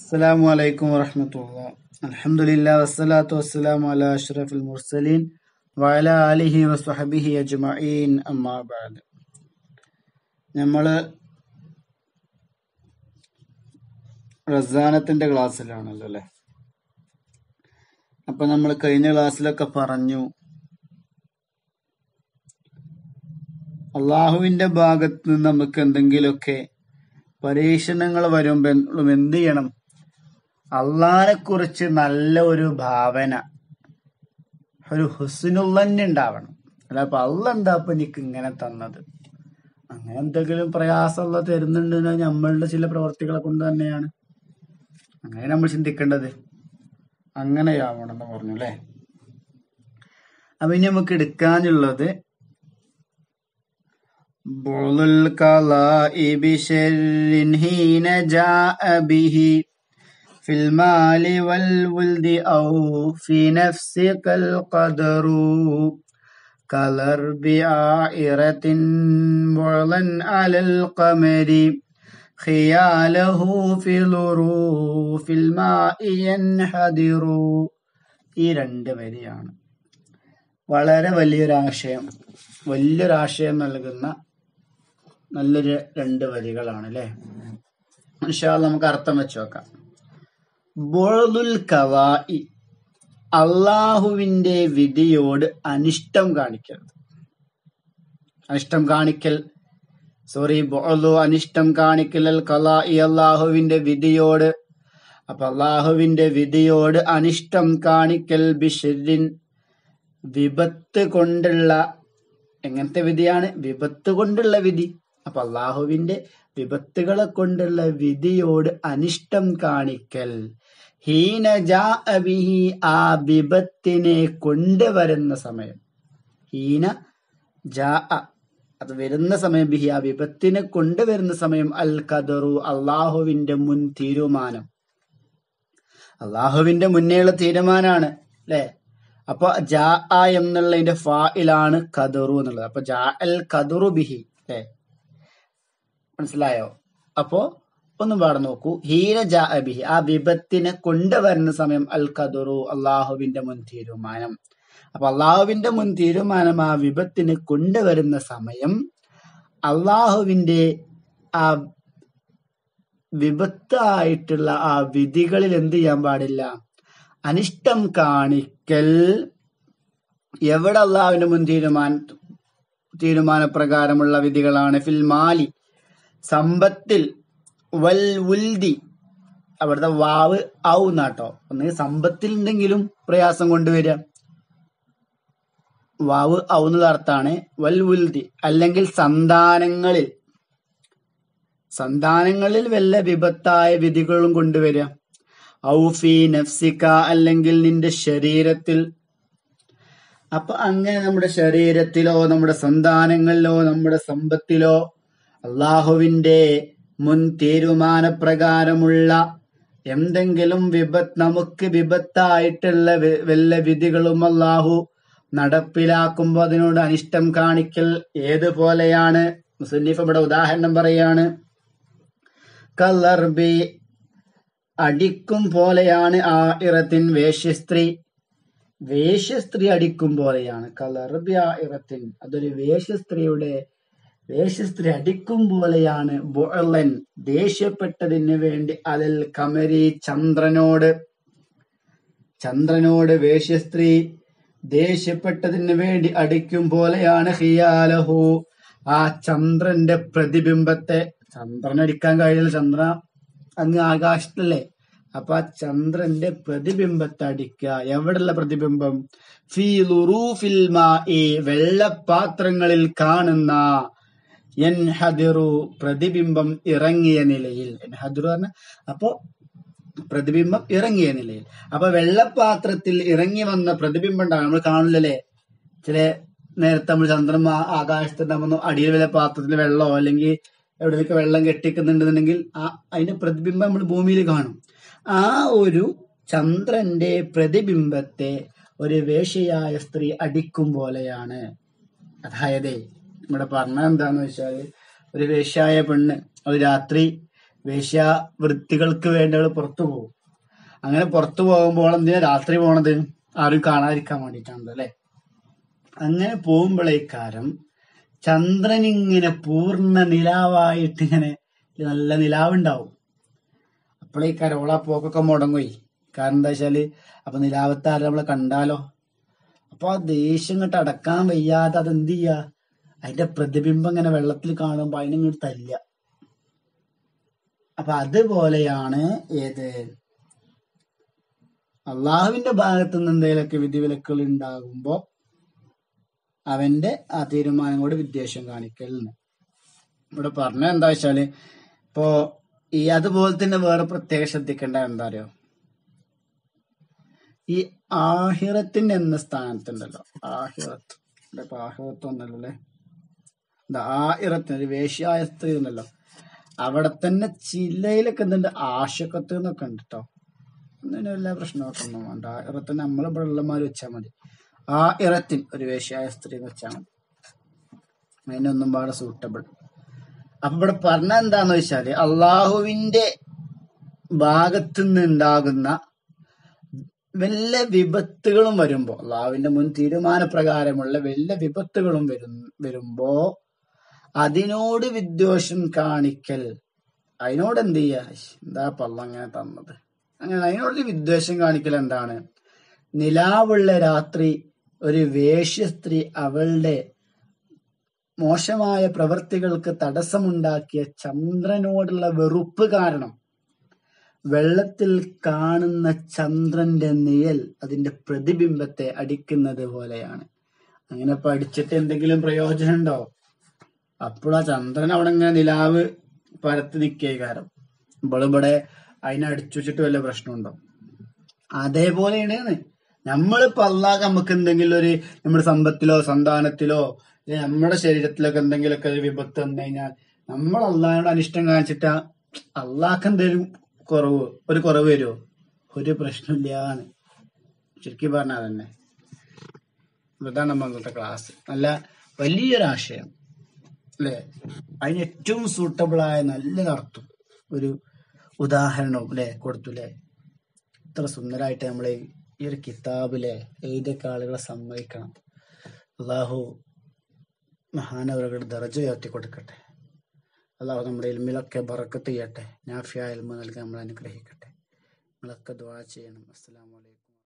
അസ്സലാമു അലൈക്കും വറഹമത്തുള്ള. അലഹമുല്ല വസ്സലാത്തു വസ്സലാമു അല അഷ്റഫുൽ മുർസലീൻ വഅല അലിഹി വസ്ഹബിഹി അജ്മഈൻ അമ്മാ ബഅദ്. നമ്മൾ റസാനത്തിന്റെ ക്ലാസ്സിലാണല്ലോ അല്ലെ? അപ്പൊ നമ്മൾ കഴിഞ്ഞ ക്ലാസ്സിലൊക്കെ പറഞ്ഞു അള്ളാഹുവിന്റെ ഭാഗത്ത് നിന്ന് നമുക്ക് എന്തെങ്കിലുമൊക്കെ പരീക്ഷണങ്ങൾ വരുമ്പോൾ എന്ത് ചെയ്യണം? അള്ളഹാനെ കുറിച്ച് നല്ല ഒരു ഭാവന ഒരു ഹുസ്നുള്ള ഉണ്ടാവണം. അല്ല അപ്പൊ അള്ള എന്താ അപ്പൊ എനിക്ക് ഇങ്ങനെ തന്നത്? അങ്ങനെ എന്തെങ്കിലും പ്രയാസമുള്ള തരുന്നുണ്ട് നമ്മളുടെ ചില പ്രവർത്തികളെ കൊണ്ട് തന്നെയാണ്. അങ്ങനെ നമ്മൾ ചിന്തിക്കേണ്ടത്. അങ്ങനെയാവണമെന്ന് പറഞ്ഞു അല്ലെ? അപ്പൊ ഇനി നമുക്ക് എടുക്കാനുള്ളത് ബോളുൽ കലാ ബിഷെറിൻ ജാ في المال والولد أو في نفسك القدر كالاربعائرة بعضا على القمر خياله في ظروف الماء ينحدر ഈ രണ്ട് വരിയാണ് വളരെ വലിയൊരാശയം വലിയൊരാശയം നൽകുന്ന നല്ലൊരു രണ്ട് വരികളാണ് അല്ലെ ഇൻഷാ അല്ലാ നമുക്ക് അർത്ഥം വെച്ച് നോക്കാം ബോളുൽ കവായി അള്ളാഹുവിന്റെ വിധിയോട് അനിഷ്ടം കാണിക്കരുത്. അനിഷ്ടം കാണിക്കൽ സോറി ബോളു അനിഷ്ടം കാണിക്കൽ അൽ കലായി അള്ളാഹുവിന്റെ വിധിയോട് അപ്പൊ അള്ളാഹുവിന്റെ വിധിയോട് അനിഷ്ടം കാണിക്കൽ ബിഷരിൻ വിപത്ത് കൊണ്ടുള്ള എങ്ങനത്തെ വിധിയാണ്? വിപത്ത് കൊണ്ടുള്ള വിധി. അപ്പൊ അള്ളാഹുവിന്റെ വിപത്തുകളെ കൊണ്ടുള്ള വിധിയോട് അനിഷ്ടം കാണിക്കൽ. ഹീനജാ അബിഹി ബിഹി ആ വിപത്തിനെ കൊണ്ടുവരുന്ന സമയം. ഹീന ജാ അത് വരുന്ന സമയം ബിഹി ആ വിപത്തിനെ കൊണ്ടുവരുന്ന സമയം അൽ ഖദറു അള്ളാഹുവിന്റെ മുൻ തീരുമാനം. അള്ളാഹുവിന്റെ മുന്നേയുള്ള തീരുമാനാണ് അല്ലെ? അപ്പൊ ജാ എന്നുള്ളതിന്റെ ഫായിലാണ് ഖദറു എന്നുള്ളത്. അപ്പൊ ജാ അൽ ഖദറു ബിഹി അല്ലെ? മനസ്സിലായോ? അപ്പോ ഒന്ന് പാടെ നോക്കൂ. ഹീന ജാ ബിഹി. ആ വിപത്തിനെ കൊണ്ടുവരുന്ന സമയം അൽ ഖദറു അള്ളാഹുവിന്റെ മുൻ തീരുമാനം. അപ്പൊ അള്ളാഹുവിന്റെ മുൻ തീരുമാനം ആ വിപത്തിനെ കൊണ്ടുവരുന്ന സമയം അള്ളാഹുവിന്റെ ആ വിപത്തായിട്ടുള്ള ആ വിധികളിൽ എന്ത് ചെയ്യാൻ പാടില്ല? അനിഷ്ടം കാണിക്കൽ. എവിടെ അള്ളാഹുവിന്റെ മുൻ തീരുമാന തീരുമാനപ്രകാരമുള്ള വിധികളാണ്? ഫിൽ മാലി. സമ്പത്തിൽ വൽ ഉൽദി. അവിടുത്തെ വാവ് ഔ നാട്ടോ ഒന്നുകിൽ സമ്പത്തിൽ എന്തെങ്കിലും പ്രയാസം കൊണ്ടുവരിക. വാവ് എന്നുള്ള അർത്ഥാണ് വൽ ഉൽദി. അല്ലെങ്കിൽ സന്താനങ്ങളിൽ. സന്താനങ്ങളിൽ വല്ല വിപത്തായ വിധികളും കൊണ്ടുവരിക. ഔഫി നഫ്സിക്ക അല്ലെങ്കിൽ നിന്റെ ശരീരത്തിൽ. അപ്പൊ അങ്ങനെ നമ്മുടെ ശരീരത്തിലോ നമ്മുടെ സന്താനങ്ങളിലോ നമ്മുടെ സമ്പത്തിലോ അള്ളാഹുവിന്റെ മുൻ തീരുമാനപ്രകാരമുള്ള എന്തെങ്കിലും വിപത്ത് നമുക്ക് വിപത്തായിട്ടുള്ള വല്ല വിധികളും അള്ളാഹു നടപ്പിലാക്കുമ്പോൾ അതിനോട് അനിഷ്ടം കാണിക്കൽ ഏതുപോലെയാണ്? മുസന്നിഫ് ഇവിടെ ഉദാഹരണം പറയാണ്. കല്ലർബി അടിക്കും പോലെയാണ് ആ ഇറത്തിൻ വേശ്യസ്ത്രീ. വേശ്യസ്ത്രീ അടിക്കും പോലെയാണ്. കലർബി ആ ഇറത്തിൻ അതൊരു വേശ്യസ്ത്രീയുടെ വേശ്യസ്ത്രീ അടിക്കും പോലെയാണ് ബുഅലൻ ദേഷ്യപ്പെട്ടതിന് വേണ്ടി അതിൽ കമരി ചന്ദ്രനോട്. ചന്ദ്രനോട് വേശ്യസ്ത്രീ ദേഷ്യപ്പെട്ടതിന് വേണ്ടി അടിക്കും പോലെയാണ് ഹിയാലഹു. ആ ചന്ദ്രന്റെ പ്രതിബിംബത്തെ ചന്ദ്രൻ അടിക്കാൻ കഴിയില്ല. ചന്ദ്ര അങ്ങ് ആകാശത്തല്ലേ? അപ്പൊ ആ ചന്ദ്രന്റെ പ്രതിബിംബത്തെ അടിക്ക എവിടെയുള്ള പ്രതിബിംബം? ഫീ മാഇ വെള്ളപ്പാത്രങ്ങളിൽ കാണുന്ന എൻഹദിറു പ്രതിബിംബം ഇറങ്ങിയ നിലയിൽ. എൻഹദിറു പറഞ്ഞ അപ്പോ പ്രതിബിംബം ഇറങ്ങിയ നിലയിൽ. അപ്പൊ വെള്ളപ്പാത്രത്തിൽ ഇറങ്ങി വന്ന പ്രതിബിംബം ഉണ്ടാകും. നമ്മൾ കാണില്ലല്ലേ ചില നേരത്തെ നമ്മൾ ചന്ദ്രൻ ആ- ആകാശത്ത് നമ്മൾ അടിയിൽ വല്ല പാത്രത്തിൽ വെള്ളമോ അല്ലെങ്കിൽ എവിടെയൊക്കെ വെള്ളം കെട്ടിക്കുന്നുണ്ടെന്നുണ്ടെങ്കിൽ ആ അതിന്റെ പ്രതിബിംബം നമ്മൾ ഭൂമിയിൽ കാണും. ആ ഒരു ചന്ദ്രന്റെ പ്രതിബിംബത്തെ ഒരു വേഷയായ സ്ത്രീ അടിക്കും പോലെയാണ്. അതായത് ഇവിടെ പറഞ്ഞത് എന്താന്ന് വെച്ചാൽ ഒരു വേശ്യായ പെണ്ണ് ഒരു രാത്രി വേശ്യാവൃത്തികൾക്ക് വേണ്ടി അവൾ പുറത്തു പോകും. അങ്ങനെ പുറത്തു പോകുമ്പോൾ എന്തിനാ രാത്രി പോണത്? ആരും കാണാതിരിക്കാൻ വേണ്ടിയിട്ടാണല്ലോ അല്ലെ? അങ്ങനെ പോകുമ്പോഴേക്കാരം ചന്ദ്രൻ ഇങ്ങനെ പൂർണ നിലാവായിട്ട് ഇങ്ങനെ നല്ല നിലാവുണ്ടാവും. അപ്പോഴേക്കാരം ഓളാ പോക്കൊക്കെ മുടങ്ങുപോയി കാരണം എന്താ വെച്ചാൽ അപ്പൊ നിലാവത്താരെ നമ്മളെ കണ്ടാലോ? അപ്പൊ ആ ദേഷ്യം ഇങ്ങോട്ട് അടക്കാൻ വയ്യാതെ അതെന്ത് ചെയ്യാ? അതിന്റെ പ്രതിബിംബം ഇങ്ങനെ വെള്ളത്തിൽ കാണുമ്പോ അതിനിങ്ങോട്ട് തല്ല അപ്പൊ അതുപോലെയാണ് ഏത്? അള്ളാഹുവിന്റെ ഭാഗത്തു നിന്ന് എന്തെങ്കിലുമൊക്കെ വിധിവിലക്കുകൾ ഉണ്ടാകുമ്പോ അവന്റെ ആ തീരുമാനങ്ങളോട് വിദ്വേഷം കാണിക്കലിന്. ഇവിടെ പറഞ്ഞ എന്താ വെച്ചാൽ ഇപ്പോ ഈ അതുപോലെ തന്നെ വേറെ പ്രത്യേകം ശ്രദ്ധിക്കേണ്ട എന്താ അറിയോ? ഈ ആഹിറത്തിന്റെ എന്ന സ്ഥാനത്തുണ്ടല്ലോ. ആഹിറത്ത്. ആഹിറത്ത് ഒന്നല്ലോ അല്ലെ? ഒരു വേശ്യായ സ്ത്രീ ഉണ്ടല്ലോ അവിടെ തന്നെ ചില്ലയിലൊക്കെ എന്തുണ്ട്? ആശക്കത്ത് എന്നൊക്കെ ഉണ്ട് കേട്ടോ അങ്ങനെ എല്ലാ പ്രശ്നമൊക്കെ ഒന്നും വേണ്ട ആഹിറത്തിന് നമ്മൾ ഇവിടെ ഉള്ളമാര് വെച്ചാൽ മതി. ആ ഇറത്തിൻ ഒരു വേശ്യായ സ്ത്രീ എന്ന് വെച്ചാൽ മതി. അതിനൊന്നും പാടെ സൂട്ടബിൾ അപ്പൊ ഇവിടെ പറഞ്ഞ എന്താന്ന് വെച്ചാൽ അള്ളാഹുവിന്റെ ഭാഗത്തു നിന്നുണ്ടാകുന്ന വല്ല വിപത്തുകളും വരുമ്പോ അള്ളാഹുവിന്റെ മുൻ തീരുമാനപ്രകാരമുള്ള വല്ല വിപത്തുകളും വരും വരുമ്പോ അതിനോട് വിദ്വേഷം കാണിക്കൽ. അതിനോട് എന്ത് ചെയ്യാ? എന്താ പള്ള അങ്ങനെ തന്നത്? അങ്ങനെ അതിനോട് വിദ്വേഷം കാണിക്കൽ എന്താണ്? നിലാവുള്ള രാത്രി ഒരു വേശ്യ സ്ത്രീ അവളുടെ മോശമായ പ്രവൃത്തികൾക്ക് തടസ്സമുണ്ടാക്കിയ ചന്ദ്രനോടുള്ള വെറുപ്പ് കാരണം വെള്ളത്തിൽ കാണുന്ന ചന്ദ്രന്റെ നിഴൽ അതിന്റെ പ്രതിബിംബത്തെ അടിക്കുന്നത് പോലെയാണ്. അങ്ങനെ പഠിച്ചിട്ട് എന്തെങ്കിലും പ്രയോജനം ഉണ്ടോ അപ്പോഴാ ചന്ദ്രൻ അവിടെ ഇങ്ങനെ നിലാവ് പരത്ത് നിൽക്കേ കാരം. ഇവളിവിടെ അതിനെ അടിച്ചു വെച്ചിട്ട് വല്ല പ്രശ്നമുണ്ടോ? അതേപോലെയാണ് നമ്മളിപ്പോ അല്ലാതെ നമുക്ക് എന്തെങ്കിലും ഒരു നമ്മുടെ സമ്പത്തിലോ സന്താനത്തിലോ നമ്മുടെ ശരീരത്തിലൊക്കെ എന്തെങ്കിലുമൊക്കെ ഒരു വിപത്ത് വന്നു കഴിഞ്ഞാൽ നമ്മൾ അള്ളാഹിനോട് അനിഷ്ടം കാണിച്ചിട്ട് അള്ളാഹ്ക്ക് എന്തെങ്കിലും കുറവ് ഒരു കുറവ് വരുമോ ഒരു പ്രശ്നമില്ലാന്ന്. ശരിക്കും പറഞ്ഞാൽ തന്നെ ഇതാണ് നമ്മളത്തെ ക്ലാസ് നല്ല വലിയൊരു ആശയം അല്ലേ അതിന് ഏറ്റവും സൂട്ടബിൾ ആയ നല്ല നടത്തും. ഒരു ഉദാഹരണവും അല്ലെ കൊടുത്തു അല്ലെ ഇത്ര സുന്ദരമായിട്ട് നമ്മൾ ഈ ഒരു കിതാബിലെ എഴുതിയൊക്കെ ആളുകളെ സമ്മതിക്കണം. അള്ളാഹു മഹാനവരുടെ ദർജ ഉയർത്തി കൊടുക്കട്ടെ. അള്ളാഹു നമ്മുടെ ഇൽമിലൊക്കെ ബറക്കത്ത് ചെയ്യട്ടെ. നാഫിയ ഇൽമ നൽകി നമ്മൾ അനുഗ്രഹിക്കട്ടെ. നമ്മളൊക്കെ ദ്വാ ചെയ്യണം. അസ്സലാമു അലൈക്കും.